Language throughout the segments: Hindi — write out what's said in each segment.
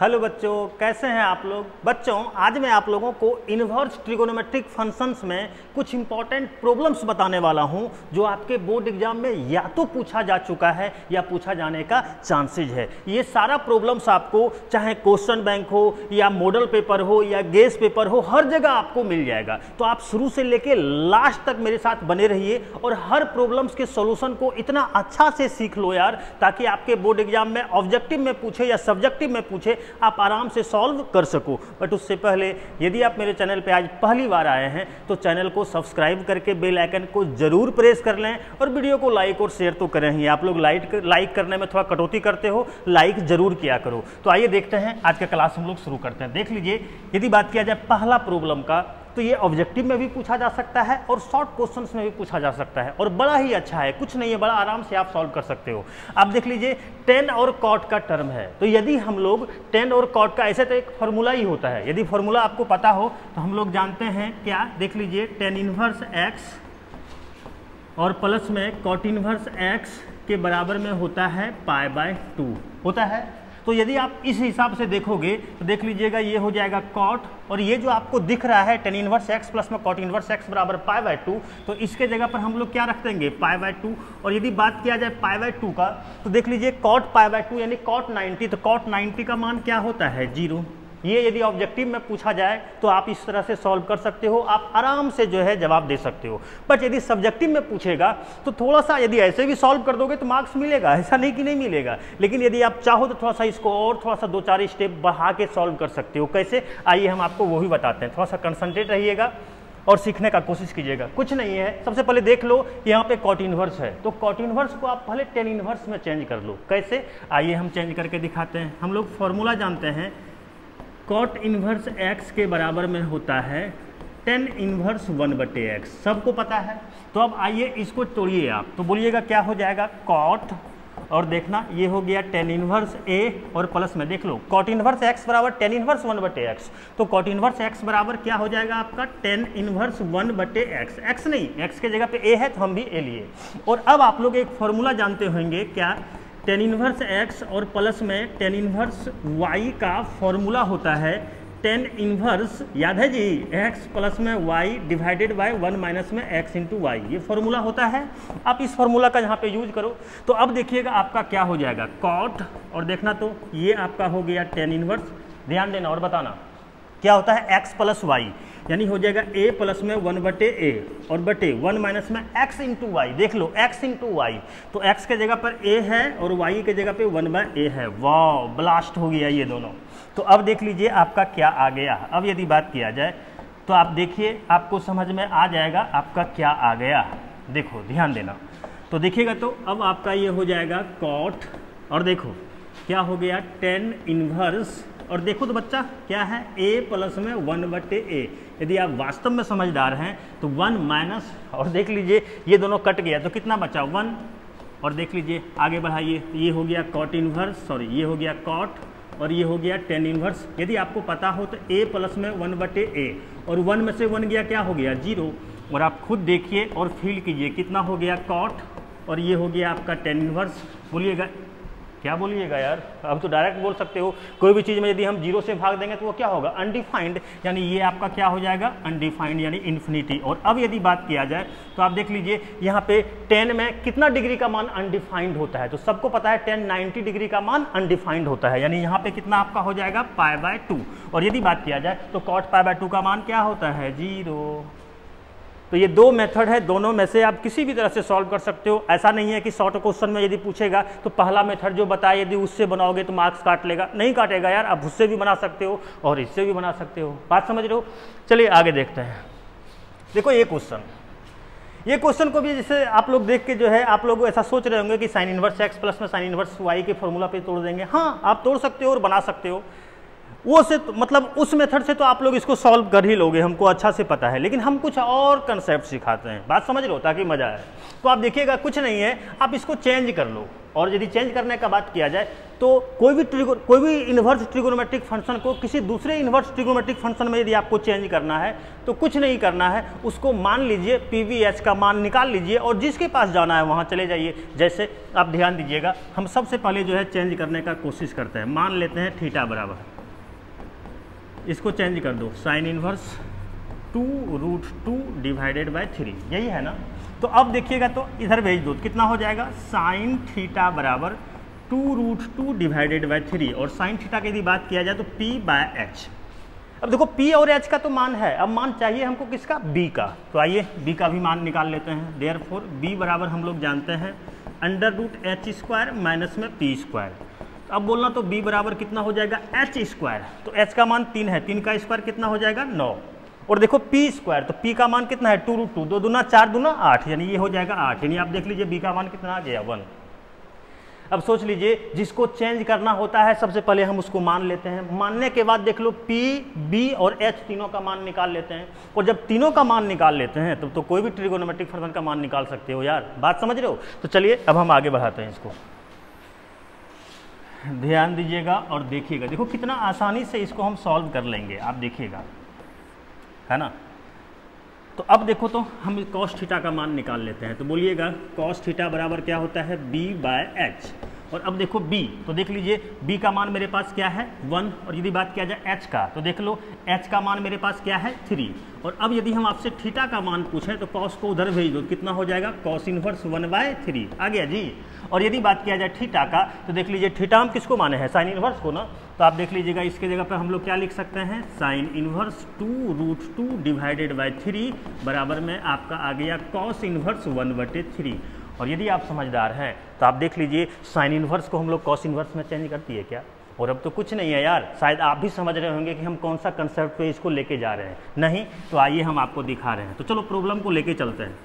हेलो बच्चों, कैसे हैं आप लोग? बच्चों, आज मैं आप लोगों को इन्वर्स ट्रिगोनोमेट्रिक फ़ंक्शंस में कुछ इंपॉर्टेंट प्रॉब्लम्स बताने वाला हूँ, जो आपके बोर्ड एग्ज़ाम में या तो पूछा जा चुका है या पूछा जाने का चांसेज है। ये सारा प्रॉब्लम्स आपको, चाहे क्वेश्चन बैंक हो, या मॉडल पेपर हो, या गेस पेपर हो, हर जगह आपको मिल जाएगा। तो आप शुरू से लेके लास्ट तक मेरे साथ बने रहिए और हर प्रॉब्लम्स के सोल्यूशन को इतना अच्छा से सीख लो यार, ताकि आपके बोर्ड एग्ज़ाम में ऑब्जेक्टिव में पूछे या सब्जेक्टिव में पूछे आप आराम से सॉल्व कर सको। बट उससे पहले, यदि आप मेरे चैनल पे आज पहली बार आए हैं तो चैनल को सब्सक्राइब करके बेल आइकन को ज़रूर प्रेस कर लें और वीडियो को लाइक और शेयर तो करें ही। आप लोग लाइक लाइक करने में थोड़ा कटौती करते हो लाइक ज़रूर किया करो। तो आइए देखते हैं, आज का क्लास हम लोग शुरू करते हैं। देख लीजिए, यदि बात किया जाए पहला प्रॉब्लम का तो ये ऑब्जेक्टिव में भी पूछा जा सकता है और शॉर्ट क्वेश्चंस में भी पूछा जा सकता है। और बड़ा ही अच्छा है, कुछ नहीं है, बड़ा आराम से आप सॉल्व कर सकते हो। आप देख लीजिए टेन और कॉट का टर्म है। तो यदि हम लोग टेन और कॉट का, ऐसे तो एक फॉर्मूला ही होता है। यदि फॉर्मूला आपको पता हो तो हम लोग जानते हैं क्या? देख लीजिए टेन इनवर्स एक्स और प्लस में कॉट इनवर्स एक्स के बराबर में होता है पाए बाय टू होता है? तो यदि आप इस हिसाब से देखोगे तो देख लीजिएगा, ये हो जाएगा कॉट और ये जो आपको दिख रहा है टेन इनवर्स एक्स प्लस में कॉट इनवर्स एक्स बराबर पाई बाय टू तो इसके जगह पर हम लोग क्या रख देंगे? पाई बाय टू और यदि बात किया जाए पाई बाय टू का तो देख लीजिए कॉट पाई बाय टू यानी कॉट नाइन्टी तो कॉट नाइन्टी का मान क्या होता है? ज़ीरो ये यदि ऑब्जेक्टिव में पूछा जाए तो आप इस तरह से सॉल्व कर सकते हो, आप आराम से जो है जवाब दे सकते हो। बट यदि सब्जेक्टिव में पूछेगा तो थोड़ा सा यदि ऐसे भी सॉल्व कर दोगे तो मार्क्स मिलेगा, ऐसा नहीं कि नहीं मिलेगा। लेकिन यदि आप चाहो तो थोड़ा सा इसको और थोड़ा सा दो चार स्टेप बढ़ा के सॉल्व कर सकते हो। कैसे? आइए हम आपको वो भी बताते हैं। थोड़ा सा कंसनट्रेट रहिएगा और सीखने का कोशिश कीजिएगा। कुछ नहीं है। सबसे पहले देख लो, यहाँ पे कॉट इनवर्स है। तो कॉट इनवर्स को आप पहले टेन इनवर्स में चेंज कर लो। कैसे? आइए हम चेंज करके दिखाते हैं। हम लोग फॉर्मूला जानते हैं। कॉट इन्वर्स एक्स के बराबर में होता है टेन इन्वर्स वन बटे एक्स सबको पता है? तो अब आइए इसको तोड़िए आप। तो बोलिएगा, क्या हो जाएगा? कॉट और देखना, ये हो गया टेन इन्वर्स ए और प्लस में। देख लो कॉट इन्वर्स एक्स बराबर टेन इन्वर्स वन बटे एक्स तो कॉट इन्वर्स एक्स बराबर क्या हो जाएगा आपका? टेन इन्वर्स वन बटे एक्स एक्स नहीं एक्स के जगह पे ए है तो हम भी ए लिए। और अब आप लोग एक फॉर्मूला जानते होंगे, क्या? टेन इन्वर्स एक्स और प्लस में टेन इन्वर्स वाई का फॉर्मूला होता है। टेन इन्वर्स याद है जी? एक्स प्लस में Y divided by one minus में एक्स इंटू वाई ये फॉर्मूला होता है। आप इस फॉर्मूला का यहाँ पे यूज़ करो। तो अब देखिएगा आपका क्या हो जाएगा। कॉट और देखना तो ये आपका हो गया टेन इन्वर्स ध्यान देना और बताना। क्या होता है? एक्स प्लस वाई यानी हो जाएगा ए प्लस में वन बटे ए और बटे वन माइनस में एक्स इंटू वाई देख लो एक्स इंटू वाई तो एक्स के जगह पर ए है और वाई के जगह पे वन बाय ए है। वाह ब्लास्ट हो गया ये दोनों। तो अब देख लीजिए आपका क्या आ गया। अब यदि बात किया जाए तो आप देखिए, आपको समझ में आ जाएगा आपका क्या आ गया। देखो, ध्यान देना। तो देखिएगा तो अब आपका ये हो जाएगा कॉट और देखो, क्या हो गया? टेन इनवर्स और देखो तो बच्चा, क्या है? ए प्लस में वन बटे ए यदि आप वास्तव में समझदार हैं तो वन माइनस, और देख लीजिए, ये दोनों कट गया तो कितना बचा? वन। और देख लीजिए, आगे बढ़ाइए, ये हो गया कॉट इन्वर्स सॉरी ये हो गया कॉट और ये हो गया टेन इन्वर्स यदि आपको पता हो तो ए प्लस में वन बटे ए और वन में से वन गया, क्या हो गया? ज़ीरो। और आप खुद देखिए और फील कीजिए, कितना हो गया कॉट और ये हो गया आपका टेन इन्वर्स बोलिएगा क्या बोलिएगा यार? अब तो डायरेक्ट बोल सकते हो, कोई भी चीज़ में यदि हम ज़ीरो से भाग देंगे तो वो क्या होगा? अनडिफाइंड यानी ये आपका क्या हो जाएगा? अनडिफाइंड यानी इन्फिनिटी और अब यदि बात किया जाए तो आप देख लीजिए, यहाँ पे टेन में कितना डिग्री का मान अनडिफाइंड होता है? तो सबको पता है टेन नाइन्टी डिग्री का मान अनडिफाइंड होता है। यानी यहाँ पे कितना आपका हो जाएगा? पाई बाय टू और यदि बात किया जाए तो कॉट पाई बाय टू का मान क्या होता है? ज़ीरो तो ये दो मेथड है, दोनों में से आप किसी भी तरह से सॉल्व कर सकते हो। ऐसा नहीं है कि शॉर्ट क्वेश्चन में यदि पूछेगा तो पहला मेथड जो बताए यदि उससे बनाओगे तो मार्क्स काट लेगा। नहीं काटेगा यार, आप उससे भी बना सकते हो और इससे भी बना सकते हो। बात समझ रहे हो? चलिए आगे देखते हैं। देखो ये क्वेश्चन। ये क्वेश्चन को भी जैसे आप लोग देख के जो है, आप लोग ऐसा सोच रहे होंगे कि साइन इनवर्स एक्स प्लस में साइन इनवर्स वाई के फॉर्मूला पे तोड़ देंगे। हाँ आप तोड़ सकते हो और बना सकते हो। वो से तो, मतलब उस मेथड से तो आप लोग इसको सॉल्व कर ही लोगे हमको अच्छा से पता है। लेकिन हम कुछ और कंसेप्ट सिखाते हैं। बात समझ लो ताकि मज़ा आए। तो आप देखिएगा कुछ नहीं है। आप इसको चेंज कर लो। और यदि चेंज करने का बात किया जाए तो कोई भी ट्रिगो कोई भी इन्वर्स ट्रिगोनोमेट्रिक फ़ंक्शन को किसी दूसरे इन्वर्स ट्रिगोनोमेट्रिक फ़ंक्शन में यदि आपको चेंज करना है तो कुछ नहीं करना है। उसको मान लीजिए पी वी एच का मान निकाल लीजिए और जिसके पास जाना है वहाँ चले जाइए। जैसे आप ध्यान दीजिएगा हम सबसे पहले जो है चेंज करने का कोशिश करते हैं। मान लेते हैं थीटा बराबर। इसको चेंज कर दो। Sine inverse two root two divided by three यही है ना? तो अब देखिएगा तो इधर भेज दो, कितना हो जाएगा? साइन थीटा बराबर two root two divided by three और साइन थीटा की यदि बात किया जाए तो पी बाय एच अब देखो पी और एच का तो मान है। अब मान चाहिए हमको किसका? बी का। तो आइए बी का भी मान निकाल लेते हैं। देयर फोर बी बराबर हम लोग जानते हैं under root H square minus में पी स्क्वायर अब बोलना तो बी बराबर कितना हो जाएगा एच स्क्वायर तो एच का मान तीन है तीन का स्क्वायर कितना हो जाएगा नौ. और देखो पी स्क्वायर तो पी का मान कितना है? टू रूट टू दो दुना चार दुना आठ यानी ये हो जाएगा आठ. यानी आप देख लीजिए बी का मान कितना आ गया? वन अब सोच लीजिए जिसको चेंज करना होता है सबसे पहले हम उसको मान लेते हैं। मानने के बाद देख लो पी बी और एच तीनों का मान निकाल लेते हैं। और जब तीनों का मान निकाल लेते हैं तब तो, तो कोई भी ट्रिगोनोमेट्रिक फ़ंक्शन का मान निकाल सकते हो यार। बात समझ रहे हो? तो चलिए अब हम आगे बढ़ाते हैं इसको। ध्यान दीजिएगा और देखिएगा। देखो, कितना आसानी से इसको हम सॉल्व कर लेंगे। आप देखिएगा। है ना? तो अब देखो तो हम कॉस्ट थीटा का मान निकाल लेते हैं। तो बोलिएगा कॉस्ट थीटा बराबर क्या होता है? बी बाय एच और अब देखो b तो देख लीजिए, b का मान मेरे पास क्या है? वन और यदि बात किया जाए h का तो देख लो, h का मान मेरे पास क्या है? थ्री और अब यदि हम आपसे थीटा का मान पूछें तो कॉस को उधर भेज दो, कितना हो जाएगा? Cos inverse one by three आ गया जी? और यदि बात किया जाए थीटा का तो देख लीजिए, थीटा हम किसको माने हैं? साइन इनवर्स को ना? तो आप देख लीजिएगा, इसके जगह पर हम लोग क्या लिख सकते हैं? Sine inverse two root two divided by three बराबर में आपका आ गया कॉस इनवर्स वन बटे थ्री और यदि आप समझदार हैं तो आप देख लीजिए साइन इनवर्स को हम लोग कॉस इन्वर्स में चेंज करती है क्या? और अब तो कुछ नहीं है यार, शायद आप भी समझ रहे होंगे कि हम कौन सा कंसेप्ट पे इसको लेके जा रहे हैं। नहीं तो आइए हम आपको दिखा रहे हैं। तो चलो प्रॉब्लम को लेके चलते हैं।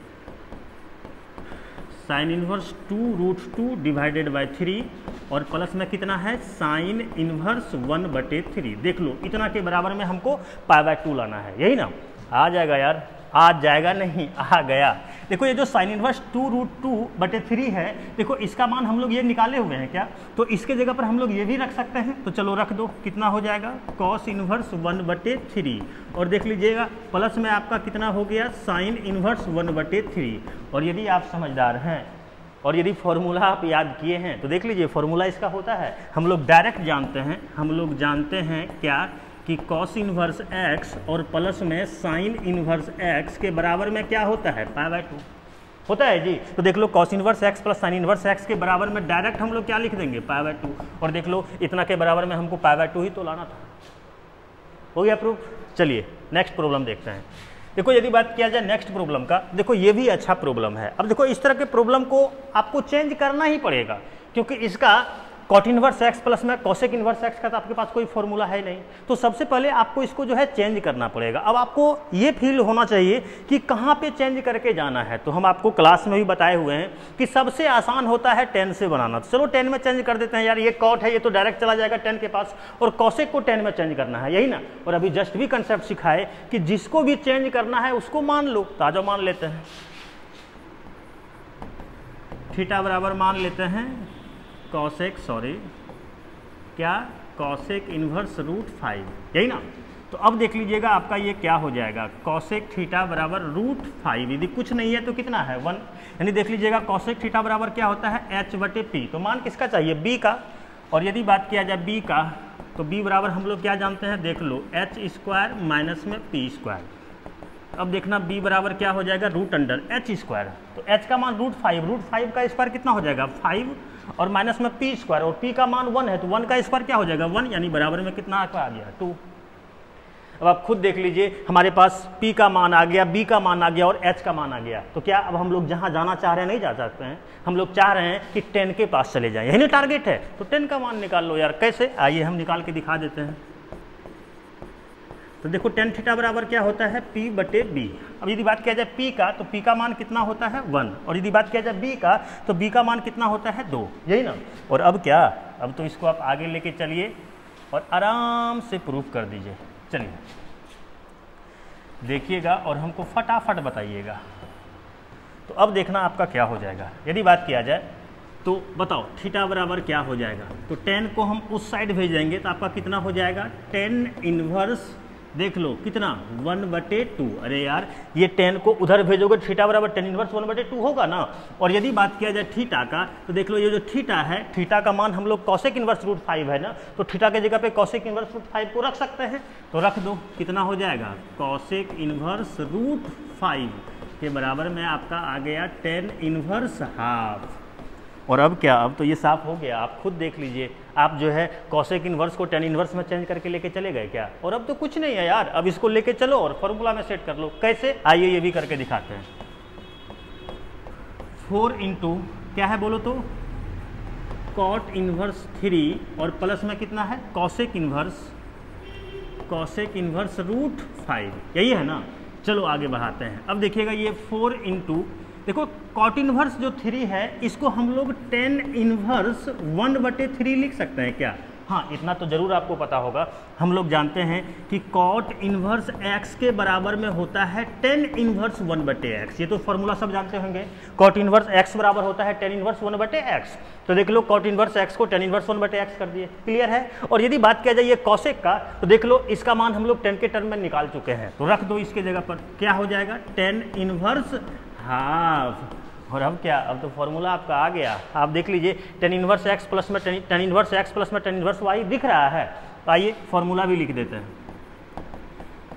Sine inverse two root two divided by three और प्लस में कितना है? साइन इन्वर्स वन बटे थ्री देख लो, इतना के बराबर में हमको पाई बाय टू लाना है। यही ना? आ जाएगा यार। आ जाएगा नहीं, आ गया। देखो, ये जो sine inverse two root two बटे थ्री है, देखो, इसका मान हम लोग ये निकाले हुए हैं क्या? तो इसके जगह पर हम लोग ये भी रख सकते हैं। तो चलो रख दो, कितना हो जाएगा? कॉस इनवर्स वन बटे थ्री और देख लीजिएगा प्लस में आपका कितना हो गया? साइन इनवर्स वन बटे थ्री और यदि आप समझदार हैं, और यदि फॉर्मूला आप याद किए हैं तो देख लीजिए फॉर्मूला इसका होता है। हम लोग डायरेक्ट जानते हैं, हम लोग जानते हैं क्या कि कॉस इनवर्स एक्स और प्लस में साइन इनवर्स एक्स के बराबर में क्या होता है? पाई बाय टू होता है जी। तो देख लो cos inverse x plus sine inverse x के बराबर में डायरेक्ट हम लोग क्या लिख देंगे? पाई बाय टू और देख लो इतना के बराबर में हमको पाई बाय टू ही तो लाना था। हो गया प्रूफ चलिए नेक्स्ट प्रॉब्लम देखते हैं। देखो यदि बात किया जाए नेक्स्ट प्रॉब्लम का देखो ये भी अच्छा प्रॉब्लम है। अब देखो इस तरह के प्रॉब्लम को आपको चेंज करना ही पड़ेगा क्योंकि इसका कॉट इनवर्स एक्स प्लस में कौशिक इनवर्स एक्स का तो आपके पास कोई फॉर्मूला है नहीं। तो सबसे पहले आपको इसको जो है चेंज करना पड़ेगा। अब आपको ये फील होना चाहिए कि कहाँ पे चेंज करके जाना है। तो हम आपको क्लास में भी बताए हुए हैं कि सबसे आसान होता है टेन से बनाना। तो चलो टेन में चेंज कर देते हैं यार, ये कॉट है, ये तो डायरेक्ट चला जाएगा टेन के पास। और कौशिक को टेन में चेंज करना है, यही ना? और अभी जस्ट भी कंसेप्ट सिखाए कि जिसको भी चेंज करना है उसको मान लो। ताज़ा मान लेते हैं। थीटा बराबर मान लेते हैं। कॉसेक सॉरी क्या कॉसेक इन्वर्स रूट फाइव यही ना? तो अब देख लीजिएगा आपका ये क्या हो जाएगा। कॉसेक थीटा बराबर रूट फाइव यदि कुछ नहीं है तो कितना है? वन यानी देख लीजिएगा कॉसेक थीटा बराबर क्या होता है? एच बटे पी तो मान किसका चाहिए? बी का। और यदि बात किया जाए बी का तो बी बराबर हम लोग क्या जानते हैं? देख लो एच स्क्वायर माइनस में पी स्क्वायर अब देखना b बराबर क्या हो जाएगा? रूट अंडर एच स्क्वायर तो h का मान रूट फाइव रूट फाइव का स्क्वायर कितना हो जाएगा? फाइव और माइनस में पी स्क्वायर, और पी का मान वन है तो वन का स्क्वायर क्या हो जाएगा? वन यानी बराबर में कितना आ गया? टू। अब आप खुद देख लीजिए, हमारे पास P का मान आ गया B का मान आ गया, और H का मान आ गया। तो क्या अब हम लोग जहाँ जाना चाह रहे हैं, नहीं जा सकते हैं? हम लोग चाह रहे हैं कि 10 के पास चले जाएँ। यही ना टारगेट है। तो 10 का मान निकाल लो यार, कैसे? आइए हम निकाल के दिखा देते हैं। तो देखो टेन थीटा बराबर क्या होता है? पी बटे बी अब यदि बात किया जाए पी का तो पी का मान कितना होता है? वन और यदि बात किया जाए बी का तो बी का मान कितना होता है? दो यही ना? और अब क्या? अब तो इसको आप आगे लेके चलिए और आराम से प्रूफ कर दीजिए। चलिए। देखिएगा और हमको फटाफट बताइएगा। तो अब देखना आपका क्या हो जाएगा। यदि बात किया जाए तो बताओ थीटा बराबर क्या हो जाएगा? तो टेन को हम उस साइड भेज देंगे तो आपका कितना हो जाएगा? टेन इनवर्स देख लो कितना? वन बटे टू अरे यार, ये टेन को उधर भेजोगे थीटा बराबर टेन इनवर्स वन बटे टू होगा ना? और यदि बात किया जाए थीटा का तो देख लो ये जो थीटा है थीटा का मान हम लोग कौशिक इनवर्स रूट फाइव है ना? तो थीटा के जगह पे कौशिक इनवर्स रूट फाइव को रख सकते हैं। तो रख दो, कितना हो जाएगा? कौशिक इनवर्स रूट फाइव के बराबर में आपका आ गया टेन इनवर्स हाफ़ और अब क्या? अब तो ये साफ़ हो गया। आप खुद देख लीजिए। आप जो है, कौशिक इनवर्स को टेन इनवर्स में चेंज करके लेके चले गए क्या? और अब तो कुछ नहीं है यार। अब इसको लेके चलो और फॉर्मूला में सेट कर लो। कैसे? आइए ये भी करके दिखाते हैं। फोर इंटू क्या है बोलो तो? कॉट इनवर्स थ्री और प्लस में कितना है? Cosec inverse cosec inverse root five यही है ना? चलो आगे बढ़ाते हैं। अब देखिएगा ये फोर इंटू देखो कॉट इनवर्स जो थ्री है, इसको हम लोग टेन इनवर्स वन बटे थ्री लिख सकते हैं क्या? हाँ इतना तो ज़रूर आपको पता होगा। हम लोग जानते हैं कि कॉट इनवर्स एक्स के बराबर में होता है टेन इनवर्स वन बटे एक्स ये तो फॉर्मूला सब जानते होंगे। कॉट इनवर्स एक्स बराबर होता है टेन इनवर्स वन बटे एक्स तो देख लो कॉट इनवर्स एक्स को टेन इनवर्स वन बटे एक्स कर दिए। क्लियर है? और यदि बात किया जाए कौशिक का तो देख लो, इसका मान हम लोग टेन के टर्म में निकाल चुके हैं। तो रख दो इसके जगह पर। क्या हो जाएगा? टेन इनवर्स हाफ़ और अब क्या? अब तो फॉर्मूला आपका आ गया। आप देख लीजिए टेन इनवर्स एक्स प्लस में टेन इनवर्स एक्स प्लस में टेन इनवर्स वाई दिख रहा है। तो आइए फॉर्मूला भी लिख देते हैं।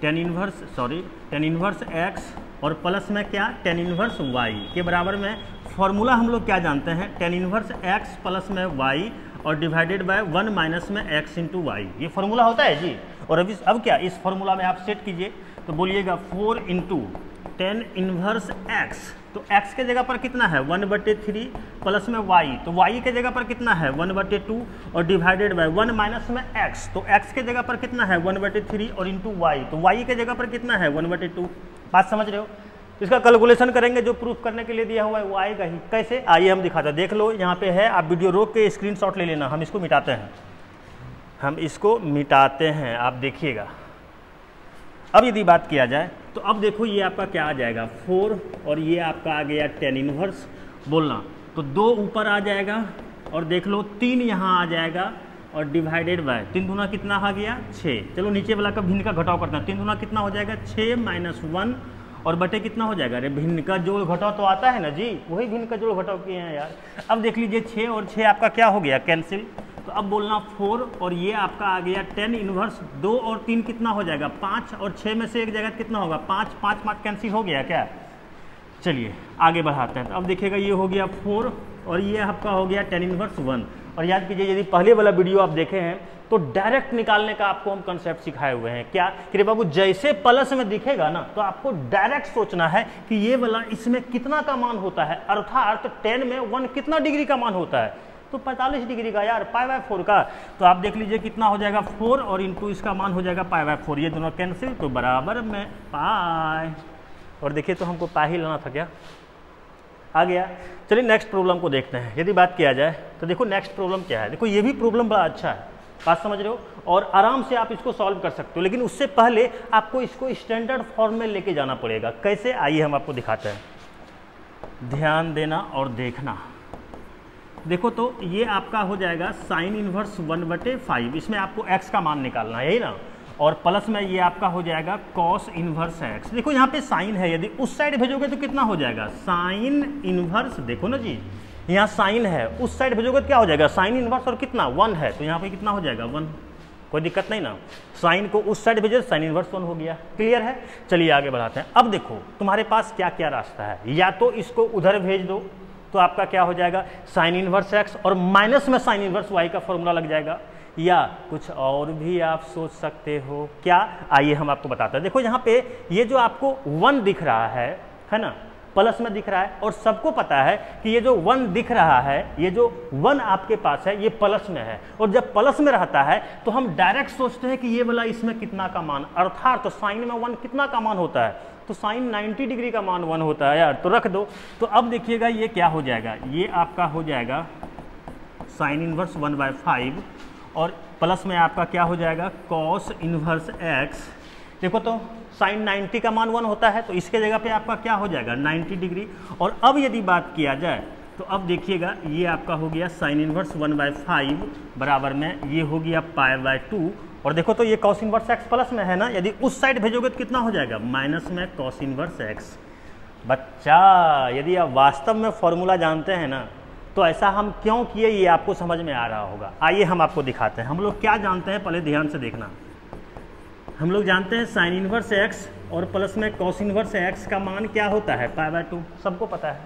Tan inverse sorry tan inverse x और प्लस में क्या? टेन इनवर्स वाई के बराबर में फॉर्मूला हम लोग क्या जानते हैं? टेन इनवर्स एक्स प्लस में वाई और डिवाइडेड बाय वन माइनस में एक्स इंटू वाई ये फॉर्मूला होता है जी। और अभी अब क्या? इस फॉर्मूला में आप सेट कीजिए। तो बोलिएगा four into tan inverse x तो x के जगह पर कितना है? वन बटे थ्री प्लस में y. तो y के जगह पर कितना है? वन बटे टू और डिवाइडेड बाय वन माइनस में x. तो x के जगह पर कितना है? वन बटे थ्री और इंटू वाई तो y के जगह पर कितना है? वन बटे टू. बात समझ रहे हो? इसका कैलकुलेशन करेंगे जो प्रूफ करने के लिए दिया हुआ है वो आएगा ही. कैसे? आइए हम दिखाते हैं। देख लो, यहाँ पे है। आप वीडियो रोक के स्क्रीन ले लेना। हम इसको मिटाते हैं। हम इसको मिटाते हैं। आप देखिएगा। अब यदि बात किया जाए तो अब देखो ये आपका क्या आ जाएगा, फोर और ये आपका आ गया टेन इनवर्स बोलना। तो दो ऊपर आ जाएगा और देख लो तीन यहाँ आ जाएगा और डिवाइडेड बाय तीन दुना कितना आ गया? छः चलो नीचे वाला का भिन्न का घटाव करते हैं। तीन दुना कितना हो जाएगा? छः माइनस वन और बटे कितना हो जाएगा? अरे भिन्न का जोड़ घटाव तो आता है ना जी, वही भिन्न का जोड़ घटाव किए हैं यार। अब देख लीजिए छः और छः आपका क्या हो गया? कैंसिल तो अब बोलना फोर और ये आपका आ गया टेन इनवर्स दो और तीन कितना हो जाएगा? पाँच और छः में से एक जगह कितना होगा? पाँच पाँच पाँच कैंसिल हो गया क्या? चलिए, आगे बढ़ाते हैं। तो अब देखिएगा ये हो गया फोर और ये आपका हो गया टेन इनवर्स वन। और याद कीजिए, यदि पहले वाला वीडियो आप देखे हैं तो डायरेक्ट निकालने का आपको हम कंसेप्ट सिखाए हुए हैं। क्या? कि बाबू, जैसे प्लस में दिखेगा ना तो आपको डायरेक्ट सोचना है कि ये वाला इसमें कितना का मान होता है? अर्थात टेन में वन कितना डिग्री का मान होता है? तो 45 डिग्री का यार, पाई बाय फोर का। तो आप देख लीजिए कितना हो जाएगा फोर और इंटू इसका मान हो जाएगा पाई बाय फोर। ये दोनों कैंसिल तो बराबर में पाए और देखिए तो हमको पा ही लाना था क्या? आ गया। चलिए नेक्स्ट प्रॉब्लम को देखते हैं। यदि बात किया जाए तो देखो नेक्स्ट प्रॉब्लम क्या है? देखो ये भी प्रॉब्लम बड़ा अच्छा है। बात समझ रहे हो? और आराम से आप इसको सॉल्व कर सकते हो, लेकिन उससे पहले आपको इसको स्टैंडर्ड फॉर्म में लेके जाना पड़ेगा। कैसे? आइए हम आपको दिखाते हैं। ध्यान देना और देखना। देखो तो ये आपका हो जाएगा साइन इनवर्स वन बटे फाइव इसमें आपको एक्स का मान निकालना है, यही ना? और प्लस में ये आपका हो जाएगा कॉस इनवर्स एक्स देखो यहाँ पे साइन है, यदि उस साइड भेजोगे तो कितना हो जाएगा? साइन इनवर्स देखो ना जी, यहाँ साइन है, उस साइड भेजोगे तो क्या हो जाएगा? साइन इनवर्स और कितना? वन है तो यहाँ पे कितना हो जाएगा? वन कोई दिक्कत नहीं ना? साइन को उस साइड भेजे साइन इनवर्स वन हो गया। क्लियर है? चलिए आगे बढ़ाते हैं। अब देखो, तुम्हारे पास क्या क्या रास्ता है? या तो इसको उधर भेज दो तो आपका क्या हो जाएगा? साइन इनवर्स एक्स और माइनस में साइन इनवर्स वाई का फॉर्मूला लग जाएगा। या कुछ और भी आप सोच सकते हो। क्या? आइए हम आपको बताते हैं। देखो यहाँ पे ये जो आपको वन दिख रहा है है ना? प्लस में दिख रहा है और सबको पता है कि ये जो वन दिख रहा है, ये जो वन आपके पास है, ये प्लस में है। और जब प्लस में रहता है तो हम डायरेक्ट सोचते हैं कि ये वाला इसमें कितना का मान, अर्थात तो साइन में वन कितना का मान होता है? तो साइन 90 डिग्री का मान वन होता है यार तो रख दो। तो अब देखिएगा ये क्या हो जाएगा। ये आपका हो जाएगा sine inverse one by five, और प्लस में आपका क्या हो जाएगा? Cos inverse x. देखो तो साइन 90 का मान वन होता है तो इसके जगह पे आपका क्या हो जाएगा? 90 डिग्री। और अब यदि बात किया जाए तो अब देखिएगा, ये आपका हो गया sine inverse one by five बराबर में, ये हो गया पाई बाय टू। और देखो तो ये कॉस इनवर्स एक्स प्लस में है ना, यदि उस साइड भेजोगे तो कितना हो जाएगा? माइनस में कॉस इनवर्स एक्स बच्चा, यदि आप वास्तव में फॉर्मूला जानते हैं ना तो ऐसा हम क्यों किए, ये आपको समझ में आ रहा होगा। आइए हम आपको दिखाते हैं। हम लोग क्या जानते हैं, पहले ध्यान से देखना। हम लोग जानते हैं साइन इनवर्स एक्स और प्लस में कॉस इनवर्स एक्स का मान क्या होता है? पाई बाय टू सबको पता है।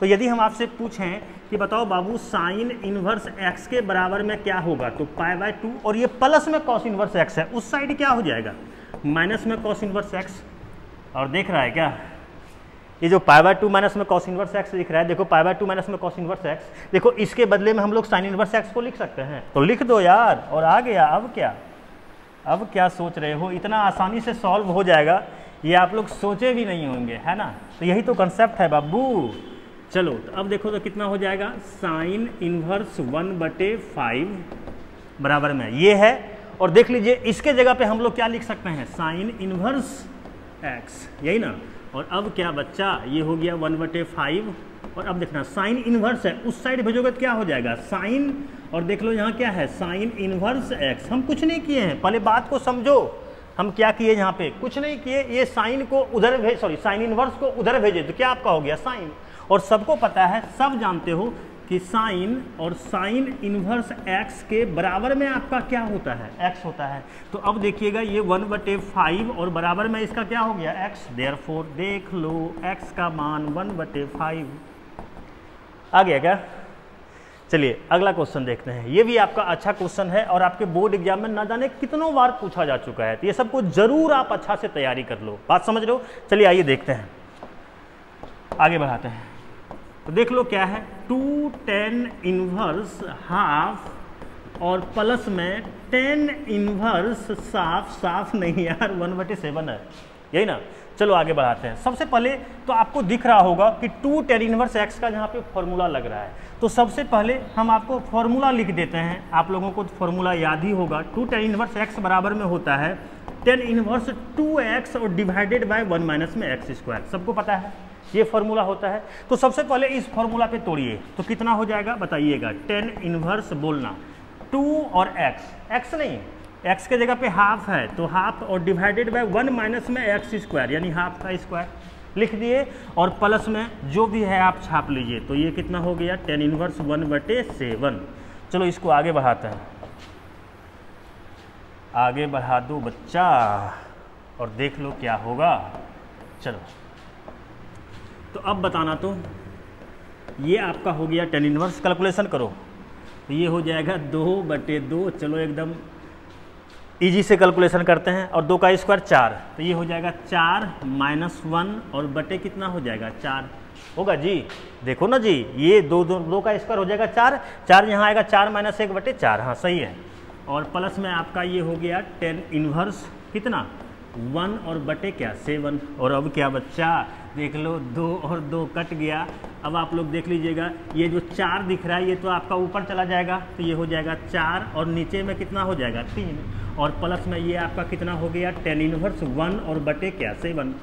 तो यदि हम आपसे पूछें कि बताओ बाबू साइन इनवर्स एक्स के बराबर में क्या होगा? तो पाई बाय टू और ये प्लस में कॉस इनवर्स एक्स है, उस साइड क्या हो जाएगा? माइनस में कॉस इनवर्स एक्स और देख रहा है क्या? ये जो पाई बाय टू माइनस में कॉस इनवर्स एक्स दिख रहा है, देखो पाई बाय टू माइनस में कॉस इनवर्स एक्स देखो इसके बदले में हम लोग साइन इनवर्स एक्स को लिख सकते हैं। तो लिख दो यार, और आ गया, अब क्या? अब क्या सोच रहे हो? इतना आसानी से सॉल्व हो जाएगा, ये आप लोग सोचे भी नहीं होंगे, है ना? तो यही तो कंसेप्ट है बाबू। चलो तो अब देखो तो कितना हो जाएगा? साइन इनवर्स वन बटे फाइव बराबर में। ये है, और देख लीजिए, इसके जगह पे हम लोग क्या लिख सकते हैं? साइन इनवर्स एक्स, यही ना? और अब क्या बच्चा, ये हो गया वन बटे फाइव। और अब देखना, साइन इनवर्स है, उस साइड भेजोगे तो क्या हो जाएगा? साइन, और देख लो यहाँ क्या है, साइन इनवर्स एक्स। हम कुछ नहीं किए हैं, पहले बात को समझो। हम क्या किए यहाँ पे? कुछ नहीं किए, ये साइन को उधर भेज सॉरी साइन इनवर्स को उधर भेजे तो क्या आपका हो गया? साइन। और सबको पता है, सब जानते हो कि साइन और साइन इनवर्स एक्स के बराबर में आपका क्या होता है? एक्स होता है। तो अब देखिएगा, ये वन बटे फाइव और बराबर में इसका क्या हो गया? एक्स देयर फोर देख लो एक्स का मान वन बटे फाइव आ गया क्या? चलिए, अगला क्वेश्चन देखते हैं। ये भी आपका अच्छा क्वेश्चन है और आपके बोर्ड एग्ज़ाम में ना जाने कितनों बार पूछा जा चुका है। तो ये सबको ज़रूर आप अच्छा से तैयारी कर लो। बात समझ लो चलिए, आइए देखते हैं। आगे बढ़ाते हैं। तो देख लो क्या है। टू टेन इनवर्स हाफ़ और प्लस में टेन इनवर्स साफ़ साफ़ नहीं यार वन बटे सेवन है। यही ना? चलो आगे बढ़ाते हैं। सबसे पहले तो आपको दिख रहा होगा कि टू टेन इनवर्स एक्स का जहाँ पे फॉर्मूला लग रहा है। तो सबसे पहले हम आपको फॉर्मूला लिख देते हैं। आप लोगों को फॉर्मूला याद ही होगा। टू टेन इनवर्स एक्स बराबर में होता है। टेन इनवर्स टू एक्स और डिवाइडेड बाय वन माइनस में एक्स स्क्वायर सबको पता है? ये फॉर्मूला होता है। तो सबसे पहले इस फॉर्मूला पे तोड़िए। तो कितना हो जाएगा? बताइएगा। टेन इनवर्स बोलना। टू और एक्स एक्स नहीं। एक्स के जगह पे हाफ़ है। तो हाफ़ और डिवाइडेड बाय वन माइनस में एक्स स्क्वायर यानी हाफ़ का स्क्वायर लिख दिए। और प्लस में जो भी है, आप छाप लीजिए। तो ये कितना हो गया? टेन इनवर्स वन बटे सेवन। चलो, इसको आगे बढ़ाते हैं। आगे बढ़ा दो बच्चा। और देख लो क्या होगा। चलो। तो अब बताना तो ये आपका हो गया टेन इनवर्स कैलकुलेशन करो। तो ये हो जाएगा दो बटे दो, चलो एकदम इजी से कैलकुलेशन करते हैं, और दो का स्क्वायर चार। तो ये हो जाएगा चार माइनस वन और बटे कितना हो जाएगा चार। होगा जी? देखो ना जी, ये दो दो दो का स्क्वायर हो जाएगा चार चार यहाँ आएगा चार माइनस एक बटे चार हाँ सही है। और प्लस में आपका ये हो गया टेन इनवर्स कितना? वन और बटे क्या? सेवन और अब क्या बच्चा देख लो, दो और दो कट गया। अब आप लोग देख लीजिएगा, ये जो चार दिख रहा है, ये तो आपका ऊपर चला जाएगा तो ये हो जाएगा चार, और नीचे में कितना हो जाएगा? तीन। और प्लस में ये आपका कितना हो गया? टेन इनवर्स वन और बटे क्या? सेवन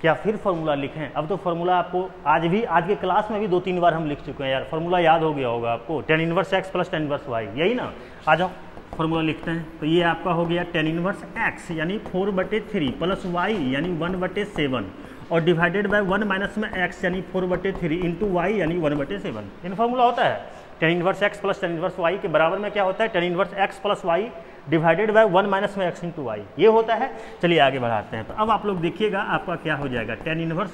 क्या फिर फॉर्मूला लिखें? अब तो फॉर्मूला आपको आज भी, आज के क्लास में भी दो तीन बार हम लिख चुके हैं यार। फॉर्मूला याद हो गया होगा आपको। Tan inverse x plus tan inverse y यही ना? आ जाओ फॉर्मूला लिखते हैं। तो ये आपका हो गया टेन इनवर्स एक्स यानी फोर बटे थ्री प्लस वाई यानी वन बटे सेवन और डिवाइडेड बाय वन माइनस में एक्स यानी फोर बटे थ्री इंटू वाई यानी वन बटे सेवन इन फॉर्मूला होता है। Tan inverse x plus tan inverse y के बराबर में क्या होता है? Tan inverse x plus y divided by one minus में एक्स इंटू वाई ये होता है। चलिए आगे बढ़ाते हैं। तो अब आप लोग देखिएगा आपका क्या हो जाएगा। टेन इनवर्स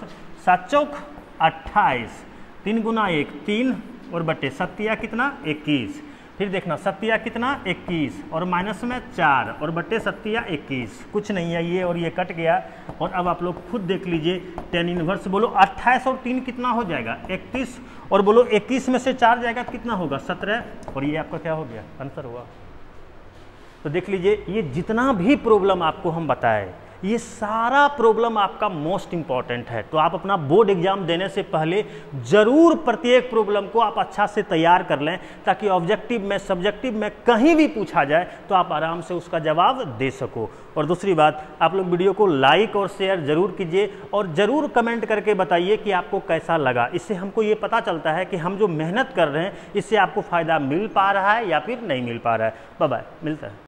सात चौक अट्ठाईस, तीन गुना एक, तीन और बटे सत्या कितना? इक्कीस। फिर देखना, सत्या कितना? 21 और माइनस में चार। और बट्टे सत्या 21 कुछ नहीं है ये, और ये कट गया। और अब आप लोग खुद देख लीजिए टेन इनवर्स बोलो 28 और तीन कितना हो जाएगा? 31 और बोलो 21 में से चार जाएगा, कितना होगा? 17 और ये आपका क्या हो गया? आंसर हुआ। तो देख लीजिए, ये जितना भी प्रॉब्लम आपको हम बताए ये सारा प्रॉब्लम आपका मोस्ट इंपॉर्टेंट है। तो आप अपना बोर्ड एग्ज़ाम देने से पहले ज़रूर प्रत्येक प्रॉब्लम को आप अच्छा से तैयार कर लें, ताकि ऑब्जेक्टिव में सब्जेक्टिव में कहीं भी पूछा जाए तो आप आराम से उसका जवाब दे सको। और दूसरी बात, आप लोग वीडियो को लाइक और शेयर ज़रूर कीजिए, और ज़रूर कमेंट करके बताइए कि आपको कैसा लगा। इससे हमको ये पता चलता है कि हम जो मेहनत कर रहे हैं, इससे आपको फ़ायदा मिल पा रहा है या फिर नहीं मिल पा रहा है। बाय मिलता है।